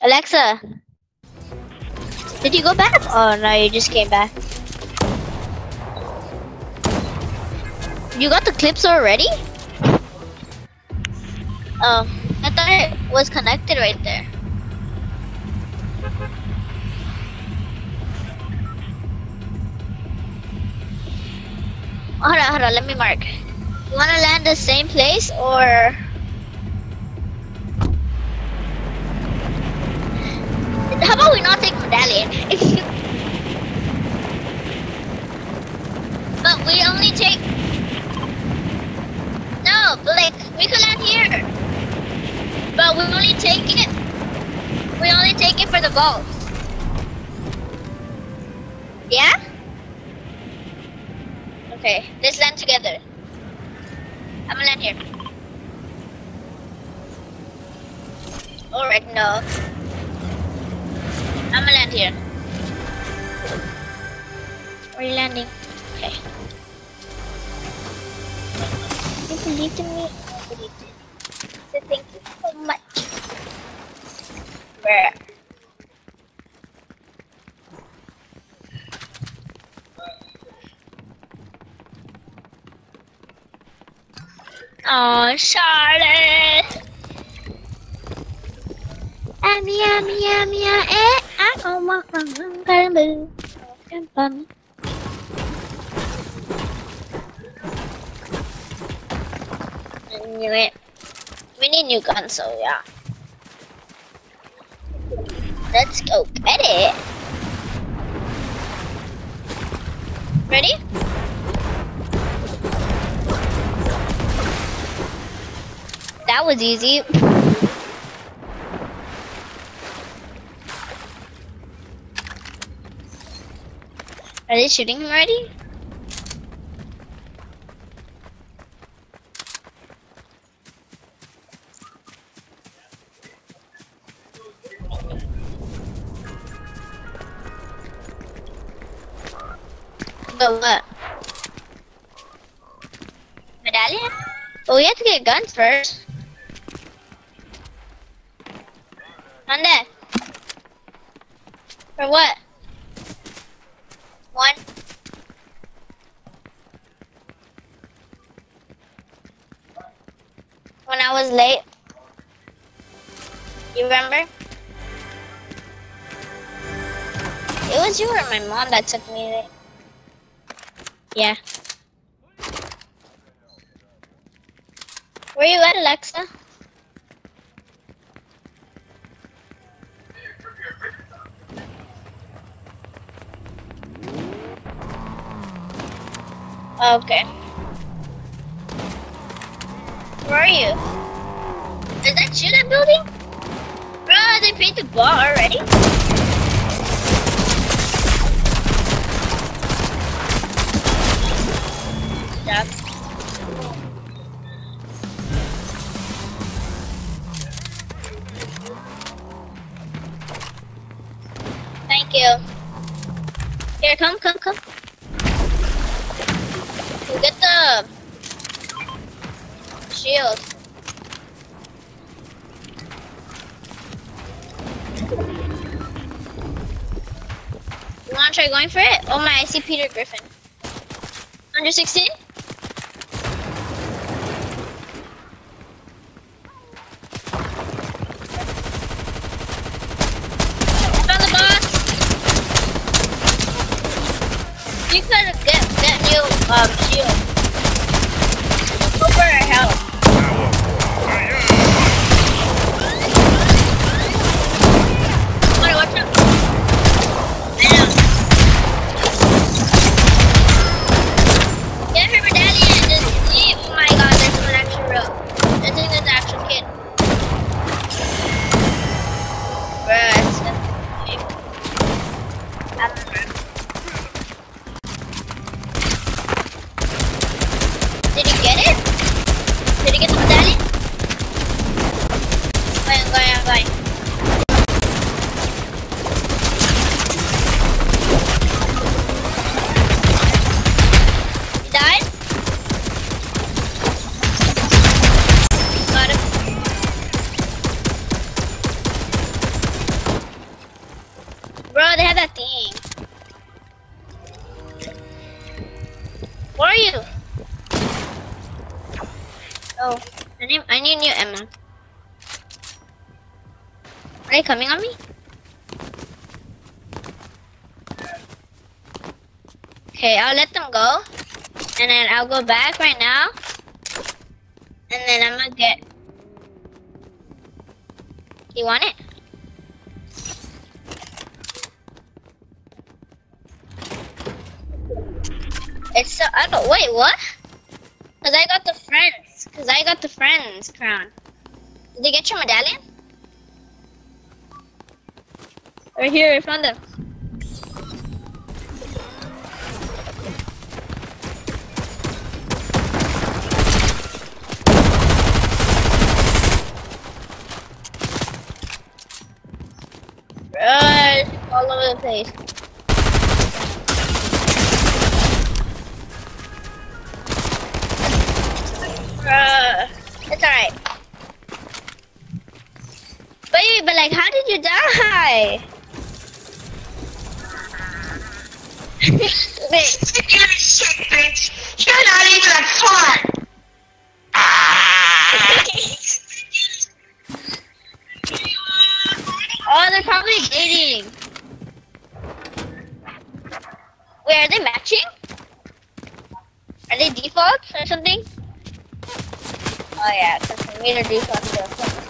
Alexa. Did you go back? Oh no, you just came back. You got the clips already? Oh, I thought it was connected right there. Hold on, hold on, let me mark. You wanna land the same place or how about we not take medallion? but we only take No, but like we could land here. But we only take it we only take it for the vault. Yeah? Okay, let's land together. I'm gonna land here. Alright, no. I'm gonna land here. Where are you landing? Okay. You believed in me? I believed in you. So thank you so much. Bruh. Oh, Charlotte. Ami, ami, ami, eh, ako makang kalbu. Kampam. I knew it. We need new guns, so yeah. Let's go get it. Ready? That was easy. Are they shooting him already? But what? Medallion? Well, we have to get guns first. On there. For what? One. When I was late. You remember? It was you or my mom that took me there. Yeah. Where you at, Alexa? Okay. Where are you? Is that you, that building? Bro, they painted the bar already? Stop. Thank you. Here, come, come, come. The shield. You wanna try going for it? Oh my, I see Peter Griffin. Under 16? Coming on me? Okay, I'll let them go. And then I'll go back right now. And then I'm gonna get. You want it? It's so. I don't. Wait, what? Cause I got the friends. Cause I got the friends crown. Did they get your medallion? Right here, I found them. Right, all over the place. Oh, they're probably dating. Wait, are they matching? Are they defaults or something? Oh yeah, because for me they're defaults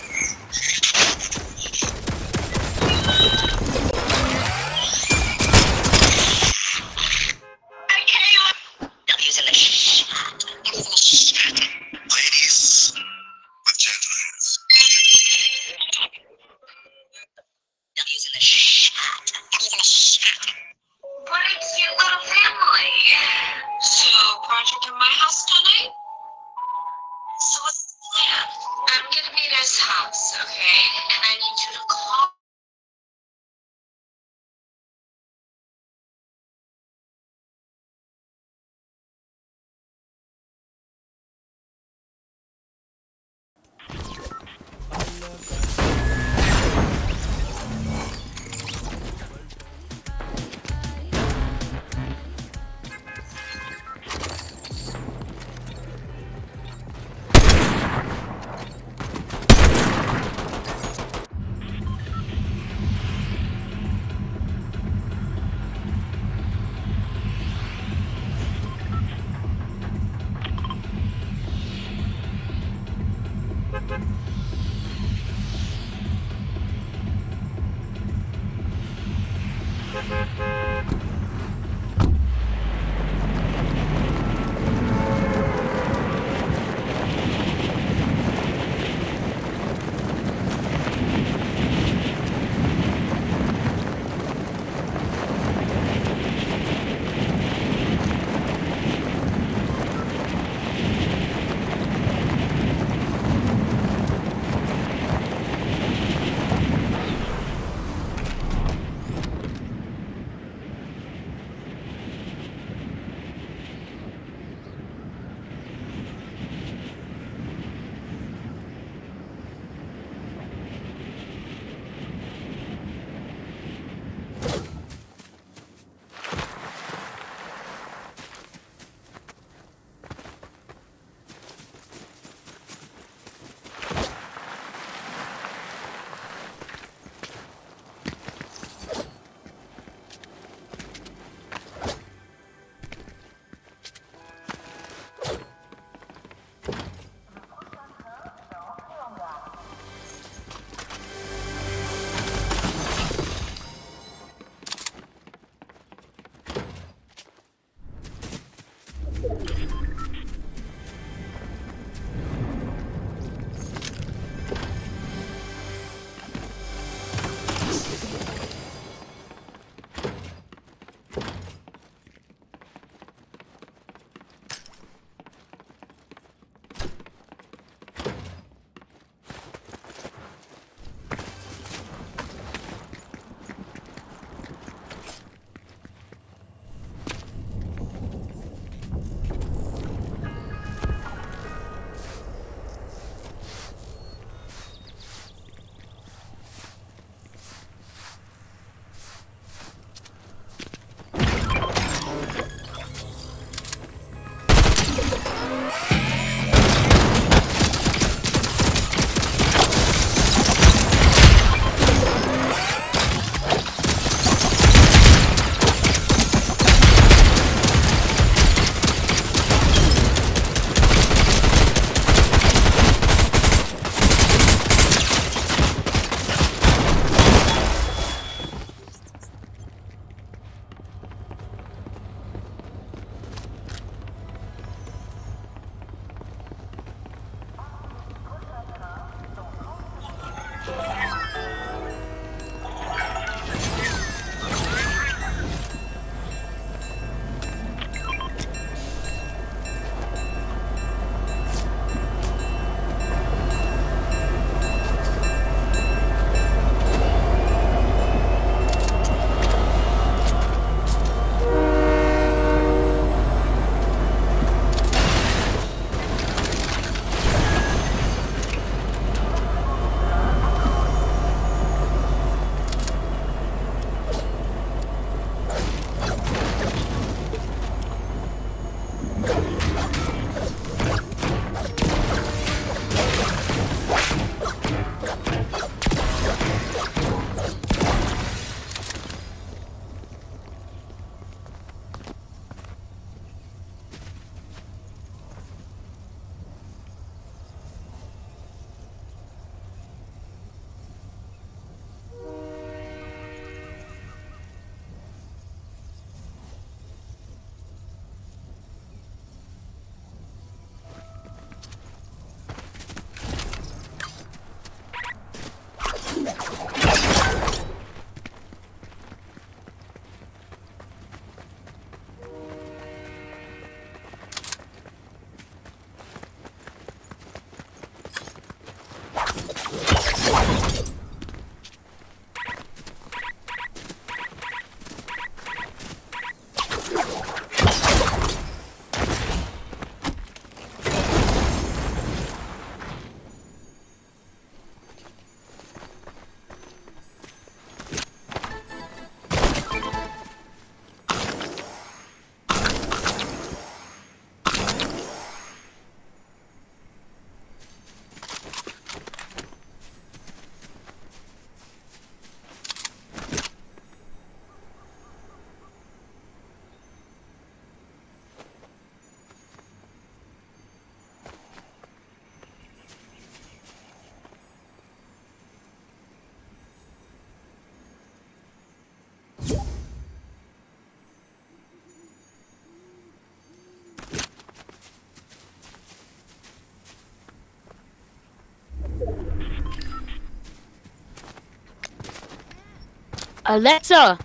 Alexa.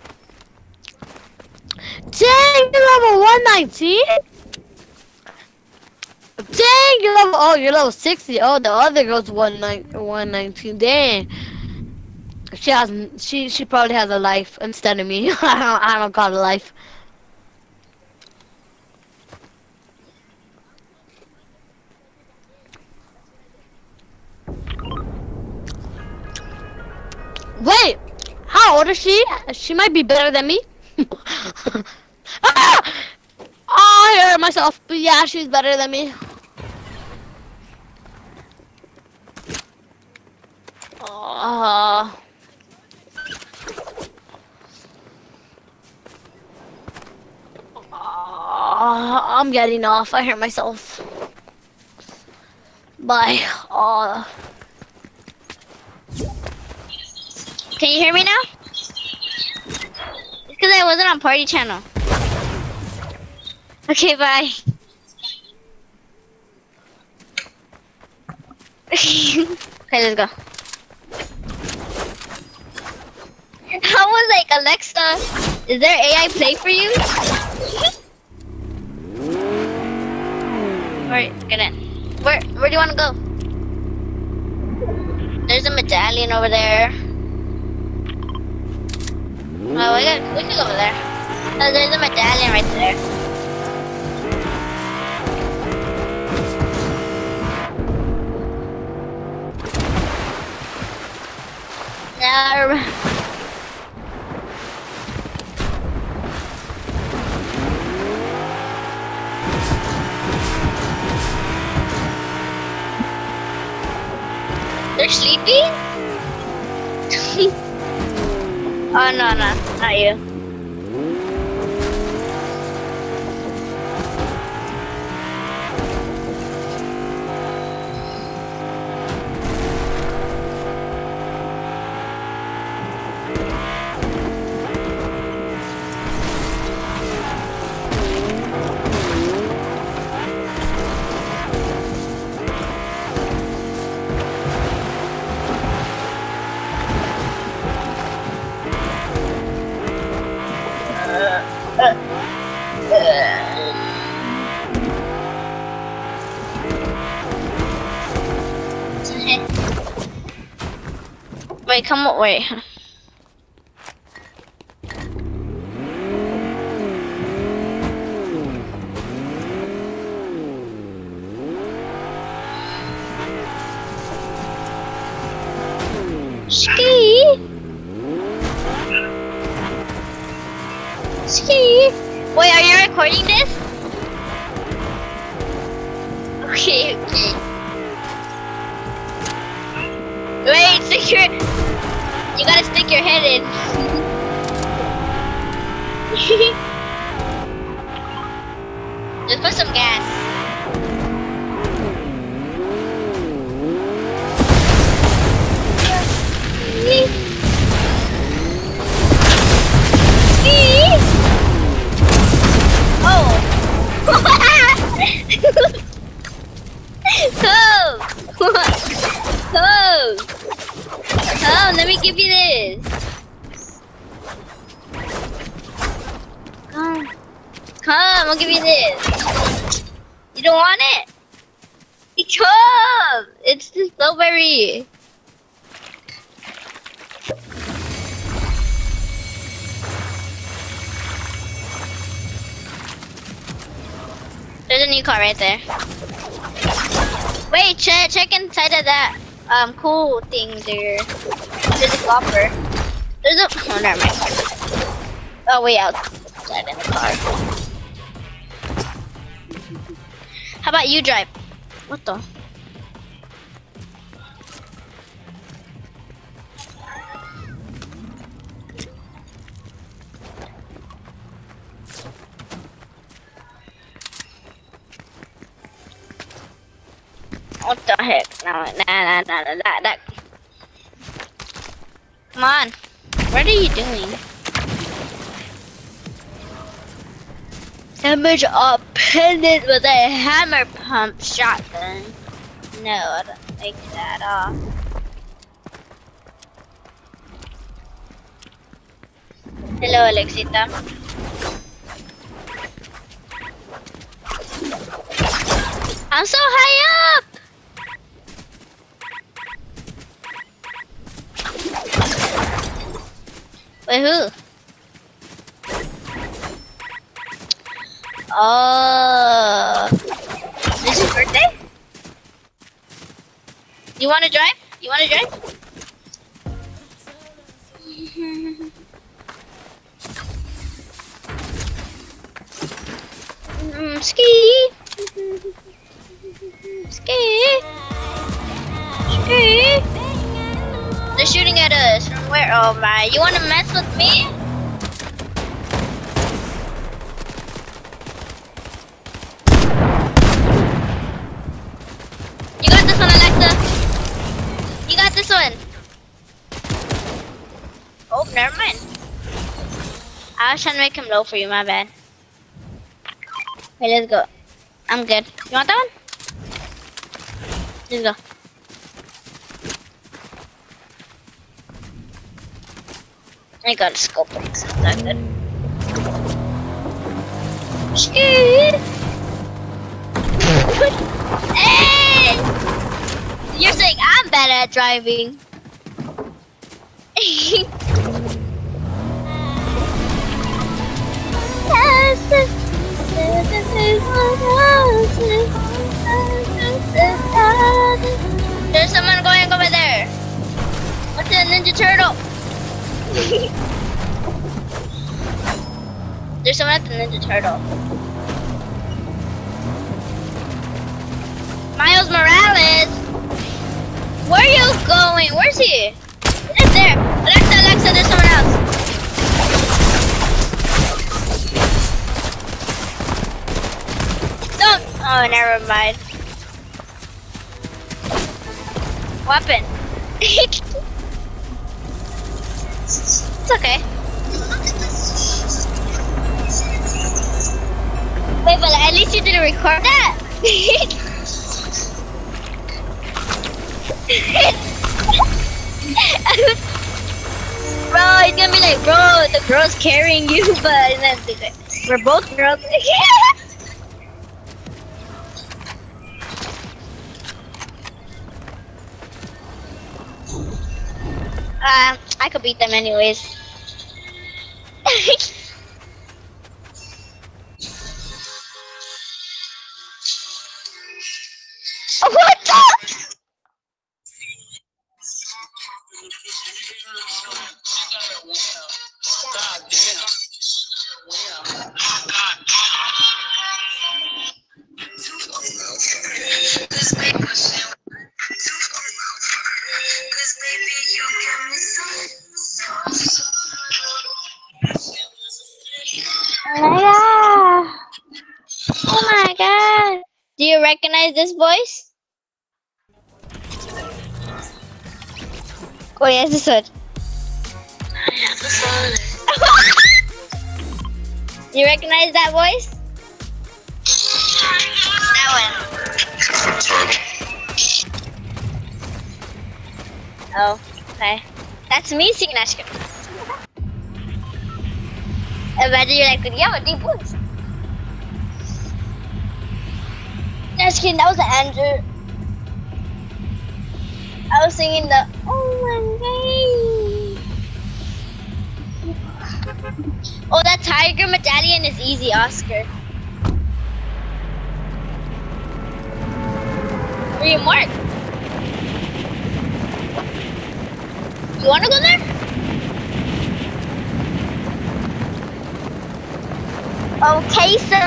Dang, you're level 119? Dang, you're level, oh, you're level 60. Oh, the other girl's 119. Dang. She has, she, she probably has a life instead of me. I don't, I don't got a life. Wait, how old is she? She might be better than me. ah! Oh, I hurt myself. But yeah, she's better than me. Oh. Oh, I'm getting off. I hurt myself. Bye. Oh. Can you hear me now? It's because I wasn't on party channel. Okay, bye. okay, let's go. I was like, Alexa, is there AI play for you? Alright, get in. Where where do you wanna go? There's a medallion over there. Oh, we, got, we can go over there. Oh, there's a medallion right there. No. They're sleeping? Oh no no, not you. Come on, wait. Ski. Ski. Wait, are you recording this? Come, I'll give you this. You don't want it? Come! It's the strawberry. There's a new car right there. Wait, check check inside of that um cool thing there. There's a copper. There's a oh never mind. Oh wait outside in the car. How about you drive? What the? What the heck? No, nah, nah, nah, nah, that, that. Come on. What are you doing? Damage a pendant with a hammer pump shotgun. No, I don't take that off. Hello, Alexita. I'm so high up! Wait, who? Oh. Is birthday? You wanna drive? You wanna drive? Mm, ski. Ski. Ski. They're shooting at us. From where? Oh my. You wanna mess with me? You got this one, Alexa. You got this one. Oh, never mind. I was trying to make him low for you, my bad. Okay, let's go. I'm good. You want that one? Let's go. I got a scope. It's not that good. Scoot! hey! You're saying I'm bad at driving. There's someone going over there. What's a Ninja Turtle? There's someone at the Ninja Turtle. Miles Morales! Where are you going? Where's he? He's there. Alexa, Alexa, there's someone else. Don't. Oh, never mind. Weapon. it's okay. Wait, but at least you didn't record that. bro, he's gonna be like, bro, the girl's carrying you, but we're both girls. Uh, I could beat them anyways. Yes, this you recognize that voice? That one. Oh, okay. That's me singing script. Imagine you're like, yeah, deep voice. Kidding, that was Andrew. I was singing the Oh my god. Oh, that tiger medallion is easy, Oscar. You mark? You wanna go there? Okay, so.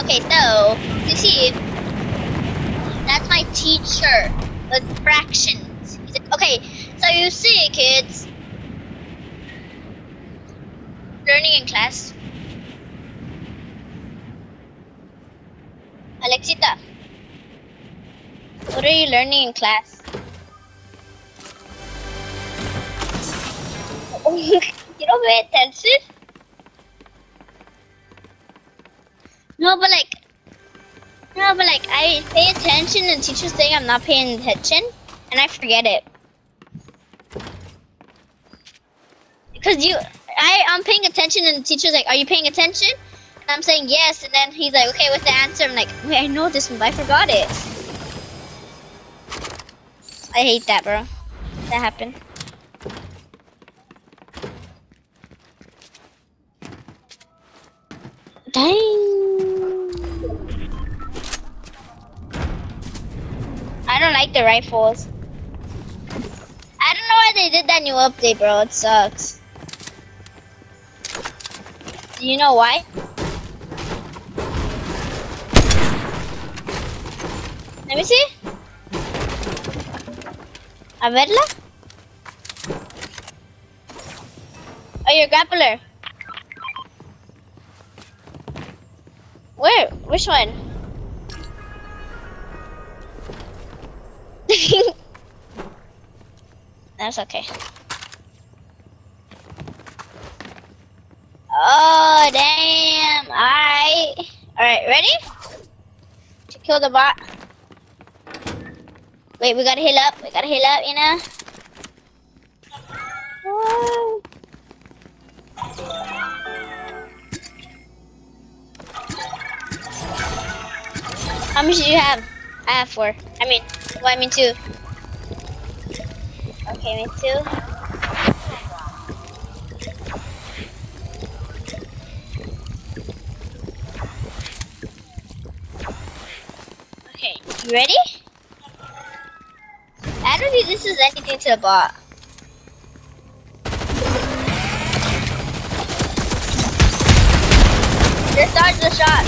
Okay, so that's my teacher with fractions. Okay, so you see, kids, learning in class. Alexita, what are you learning in class? you don't pay attention? No, but like, no, but like, I pay attention and teachers saying I'm not paying attention, and I forget it. Cause you, I, I'm paying attention, and the teacher's like, "Are you paying attention?" And I'm saying yes, and then he's like, "Okay, what's the answer?" I'm like, "Wait, I know this one, but I forgot it." I hate that, bro. That happened. The rifles. I don't know why they did that new update, bro. It sucks. Do you know why? Let me see. A verla? Oh, your grappler. Where? Which one? That's okay. Oh, damn. Alright. Alright, ready? To kill the bot. Wait, we gotta heal up. We gotta heal up, you know? How much do you have? I have four. I mean, well, I mean two. Okay, me too. Okay, you ready? I don't think this is anything to the bot. Just dodge the shot.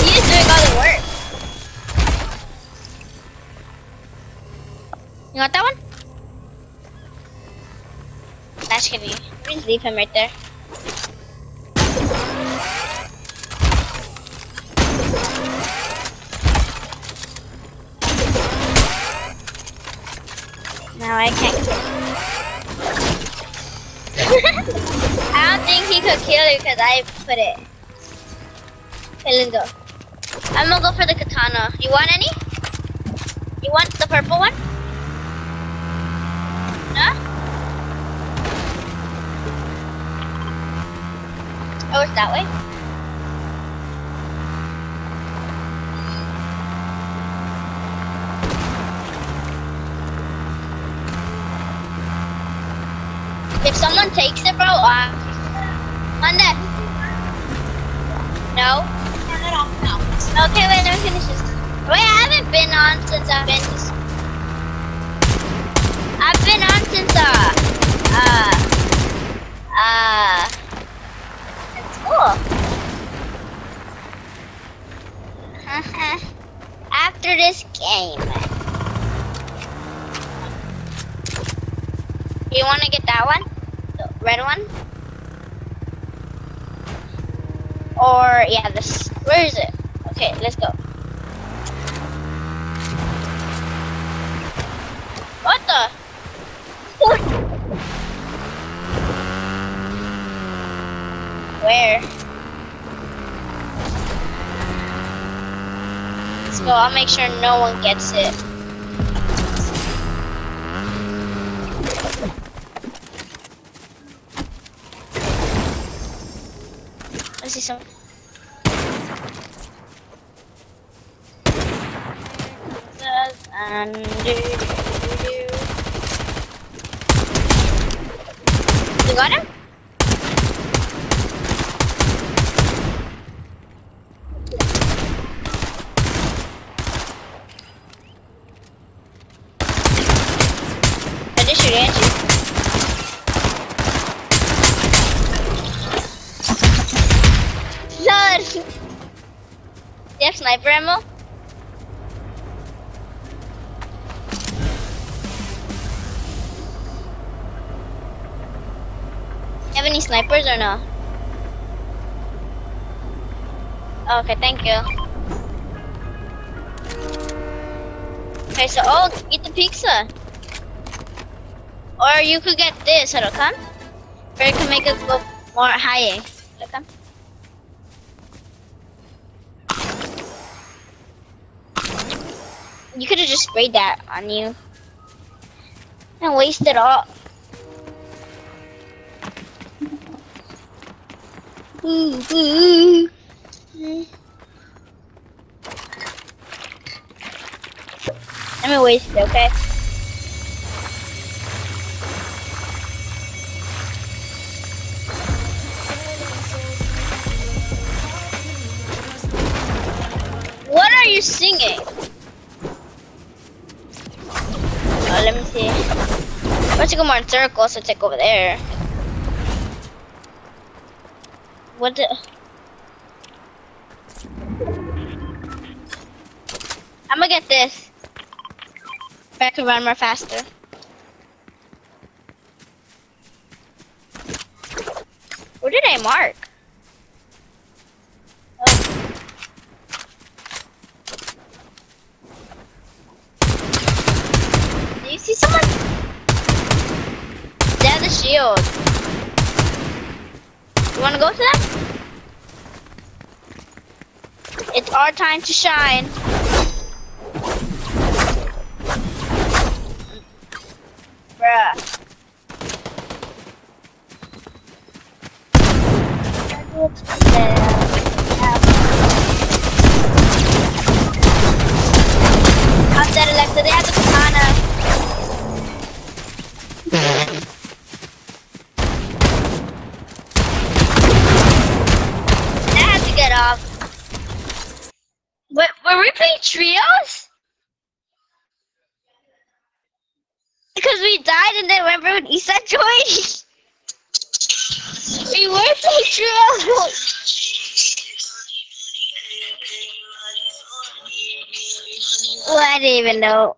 He is doing all the Gonna be. Just leave him right there. Now I can't kill. I don't think he could kill you because I put it. Okay, let's go. I'm gonna go for the katana. You want any? You want the purple one? Oh, it's that way? If someone takes it, bro, uh, on that. No? Turn it off now. Okay, wait, let me finish this. Wait, I haven't been on since I've been to... I've been on since, uh, uh, uh, in school. After this game. You want to get that one? The red one? Or, yeah, this. Where is it? Okay, let's go. What the? What? Where? Let's. I'll make sure no one gets it. Let's see some. And do, do, do. You got him? I just shoot at you. Lord! Do you have sniper ammo? You have any snipers or no? Okay, thank you. Okay, so oh, get the pizza. Or you could get this, come. Or it can make it go more higher. It'll come. You could have just sprayed that on you. And wasted all. Let me waste it, okay? What are you singing? Let me see. Let's go more in circles to take over there. What the? I'm gonna get this. I can run more faster. Where did I mark? Oh. Do you see someone? They have the shield. You wanna go to them? It's our time to shine. Bruh. Alexa. They have katana. I had to get off. Wait, were we playing trios? Because we died and then remember when Isa joined? we were Well, I didn't even know.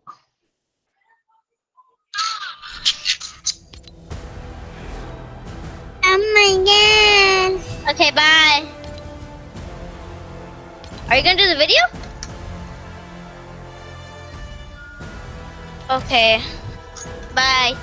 Oh my god. Okay, bye. Are you gonna do the video? Okay. Bye.